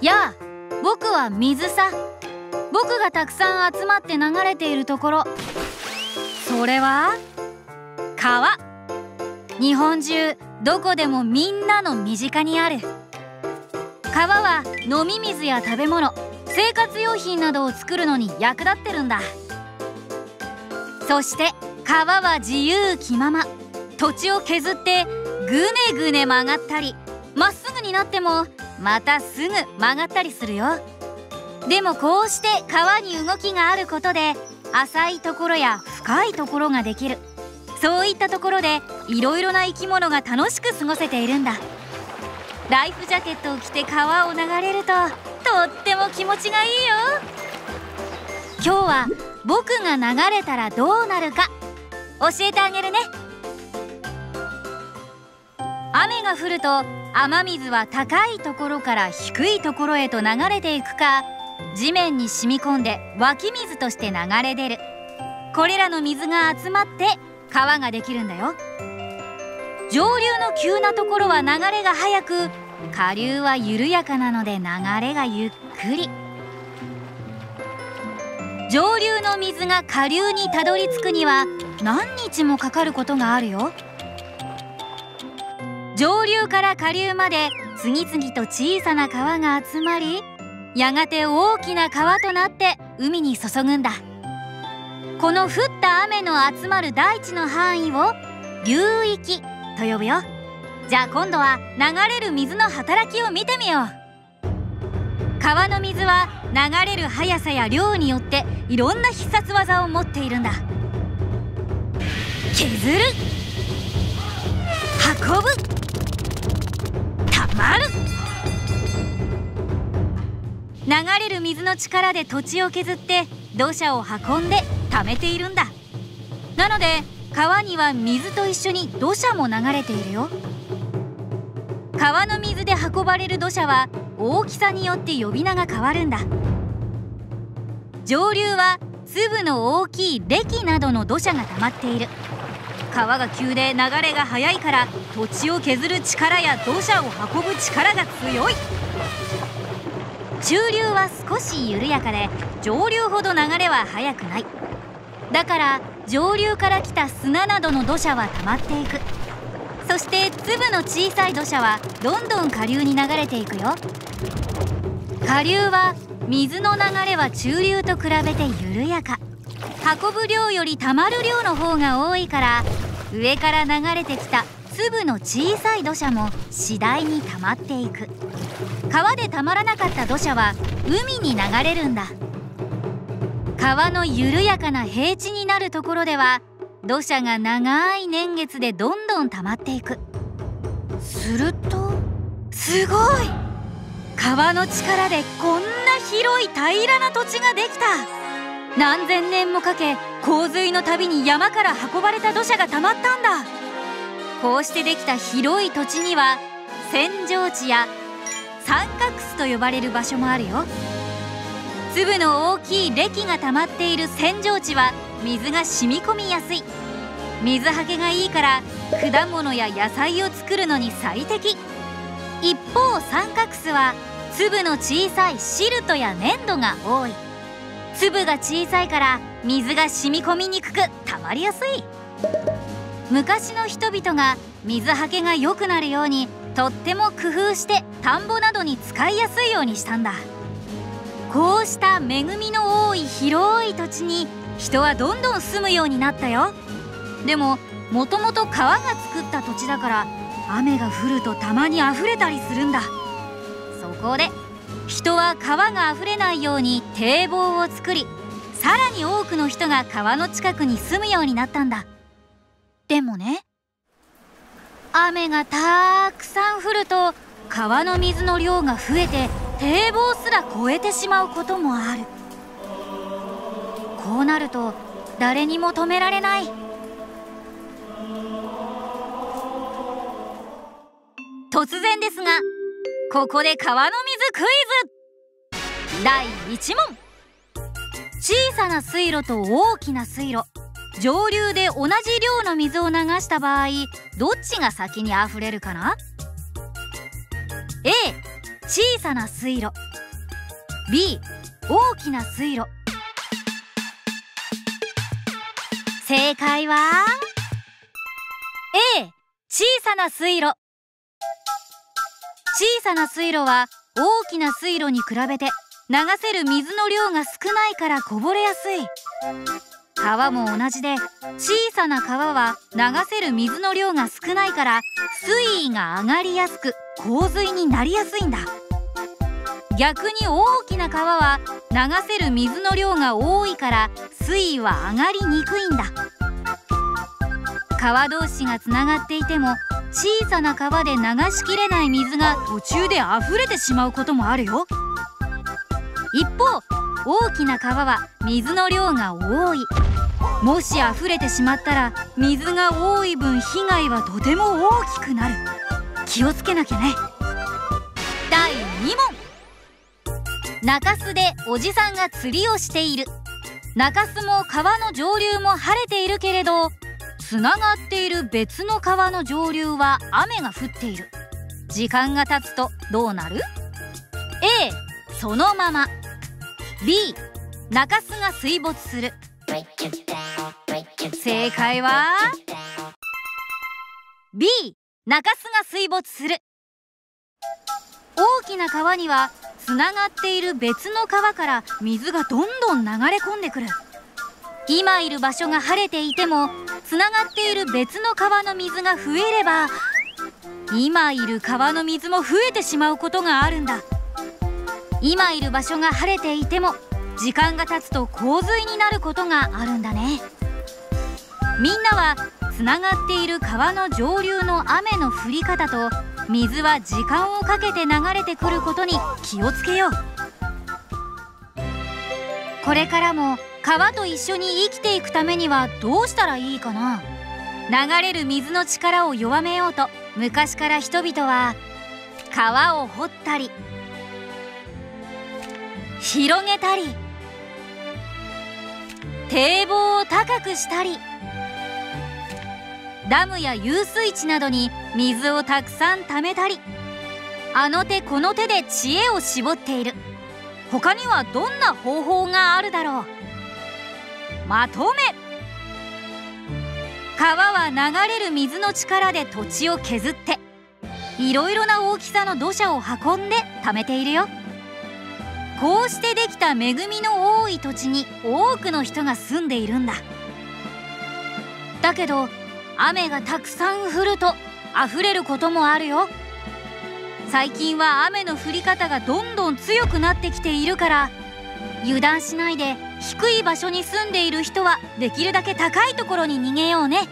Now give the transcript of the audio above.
やあ僕は水さ。僕がたくさん集まって流れているところ。それは川。日本中どこでもみんなの身近にある。川は飲み水や食べ物生活用品などを作るのに役立ってるんだ。そして川は自由気まま。土地を削ってぐねぐね曲がったりまっすぐになってもまたすぐ曲がったりするよ。でもこうして川に動きがあることで浅いところや深いところができる。そういったところでいろいろな生き物が楽しく過ごせているんだ。ライフジャケットを着て川を流れるととっても気持ちがいいよ。今日は僕が流れたらどうなるか教えてあげるね。雨が降ると雨水は高いところから低いところへと流れていくか地面に染み込んで湧き水として流れ出る。これらの水が集まって川ができるんだよ。上流の急なところは流れが速く下流は緩やかなので流れがゆっくり。上流の水が下流にたどり着くには何日もかかることがあるよ。上流から下流まで次々と小さな川が集まりやがて大きな川となって海に注ぐんだ。この降った雨の集まる大地の範囲を流域と呼ぶよ。じゃあ今度は流れる水の働きを見てみよう。川の水は流れる速さや量によっていろんな必殺技を持っているんだ。削る！運ぶ！れる水の力で土地を削って土砂を運んで溜めているんだ。なので川には水と一緒に土砂も流れているよ。川の水で運ばれる土砂は大きさによって呼び名が変わるんだ。上流は粒の大きい礫などの土砂が溜まっている。川が急で流れが速いから土地を削る力や土砂を運ぶ力が強い。中流は少し緩やかで上流ほど流れは速くない。だから上流から来た砂などの土砂は溜まっていく。そして粒の小さい土砂はどんどん下流に流れていくよ。下流は水の流れは中流と比べて緩やか。運ぶ量より溜まる量の方が多いから上から流れてきた粒の小さい土砂も次第に溜まっていく。川でたまらなかった土砂は海に流れるんだ。川の緩やかな平地になるところでは土砂が長い年月でどんどん溜まっていく。するとすごい!川の力でこんな広い平らな土地ができた。何千年もかけ洪水のたびに山から運ばれた土砂が溜まったんだ。こうしてできた広い土地には扇状地や三角巣と呼ばれる場所もあるよ。粒の大きい礫が溜まっている扇状地は水が染み込みやすい。水はけがいいから果物や野菜を作るのに最適。一方三角巣は粒の小さいシルトや粘土が多い。粒が小さいから水が染み込みにくくたまりやすい。昔の人々が水はけが良くなるようにとっても工夫して田んぼなどに使いやすいようにしたんだ。こうした恵みの多い広い土地に人はどんどん住むようになったよ。でももともと川が作った土地だから雨が降るとたまに溢れたりするんだ。そこで人は川が溢れないように堤防を作りさらに多くの人が川の近くに住むようになったんだ。でもね雨がたくさん降ると川の水の量が増えて堤防すら越えてしまうこともある。こうなると誰にも止められない。突然ですがここで川の水クイズ。第1問。小さな水路と大きな水路。上流で同じ量の水を流した場合どっちが先に溢れるかな？A 小さな水路。B 大きな水路。正解は？A 小さな水路。小さな水路は大きな水路に比べて流せる水の量が少ないからこぼれやすい。川も同じで小さな川は流せる水の量が少ないから水位が上がりやすく洪水になりやすいんだ。逆に大きな川は流せる水の量が多いから水位は上がりにくいんだ。川同士がつながっていても小さな川で流しきれない水が途中で溢れてしまうこともあるよ。一方大きな川は水の量が多い。もし溢れてしまったら水が多い分被害はとても大きくなる。気をつけなきゃね。第2問。中州でおじさんが釣りをしている。中州も川の上流も晴れているけれどつながっている別の川の上流は雨が降っている。時間が経つとどうなる？A そのまま。B 中州が水没する。正解は？B 中州が水没する。大きな川にはつながっている別の川から水がどんどん流れ込んでくる。今いる場所が晴れていてもつながっている別の川の水が増えれば今いる川の水も増えてしまうことがあるんだ。今いる場所が晴れていても時間が経つと洪水になることがあるんだね。みんなはつながっている川の上流の雨の降り方と水は時間をかけて流れてくることに気をつけよう。これからも川と一緒に生きていくためにはどうしたらいいかな？流れる水の力を弱めようと昔から人々は川を掘ったり広げたり堤防を高くしたりダムや遊水地などに水をたくさん貯めたりあの手この手で知恵を絞っている。他にはどんな方法があるだろう。まとめ。川は流れる水の力で土地を削っていろいろな大きさの土砂を運んで貯めているよ。こうしてできた恵みの多い土地に多くの人が住んでいるんだ。だけど雨がたくさん降ると溢れることもあるよ最近は雨の降り方がどんどん強くなってきているから油断しないで低い場所に住んでいる人はできるだけ高いところに逃げようね。